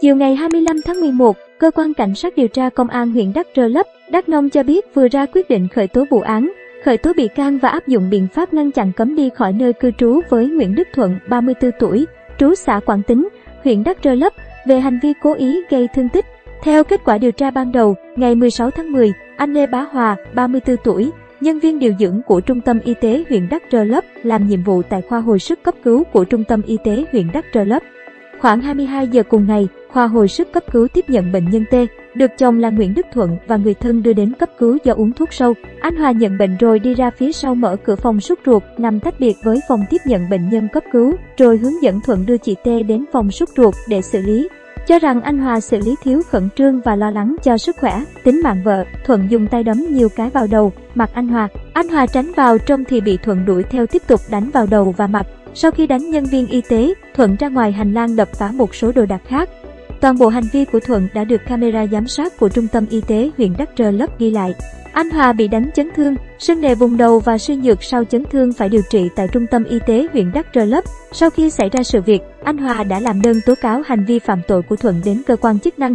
Chiều ngày 25 tháng 11, Cơ quan Cảnh sát điều tra Công an huyện Đắk Rơ Lấp, Đắk Nông cho biết vừa ra quyết định khởi tố vụ án, khởi tố bị can và áp dụng biện pháp ngăn chặn cấm đi khỏi nơi cư trú với Nguyễn Đức Thuận, 34 tuổi, trú xã Quảng Tính, huyện Đắk Rơ Lấp, về hành vi cố ý gây thương tích. Theo kết quả điều tra ban đầu, ngày 16 tháng 10, anh Lê Bá Hòa, 34 tuổi, nhân viên điều dưỡng của Trung tâm Y tế huyện Đắk Rơ Lấp làm nhiệm vụ tại khoa hồi sức cấp cứu của Trung tâm Y tế huyện Đắk Rơ Lấp. Khoảng 22 giờ cùng ngày, khoa hồi sức cấp cứu tiếp nhận bệnh nhân T, được chồng là Nguyễn Đức Thuận và người thân đưa đến cấp cứu do uống thuốc sâu. Anh Hòa nhận bệnh rồi đi ra phía sau mở cửa phòng sút ruột nằm tách biệt với phòng tiếp nhận bệnh nhân cấp cứu, rồi hướng dẫn Thuận đưa chị T đến phòng sút ruột để xử lý. Cho rằng anh Hòa xử lý thiếu khẩn trương và lo lắng cho sức khỏe, tính mạng vợ, Thuận dùng tay đấm nhiều cái vào đầu, mặt anh Hòa. Anh Hòa tránh vào trong thì bị Thuận đuổi theo tiếp tục đánh vào đầu và mặt. Sau khi đánh nhân viên y tế, Thuận ra ngoài hành lang đập phá một số đồ đạc khác. Toàn bộ hành vi của Thuận đã được camera giám sát của Trung tâm Y tế huyện Đắk Rơ Lấp ghi lại. Anh Hòa bị đánh chấn thương, sưng nề vùng đầu và suy nhược sau chấn thương phải điều trị tại Trung tâm Y tế huyện Đắk Rơ Lấp. Sau khi xảy ra sự việc, anh Hòa đã làm đơn tố cáo hành vi phạm tội của Thuận đến cơ quan chức năng.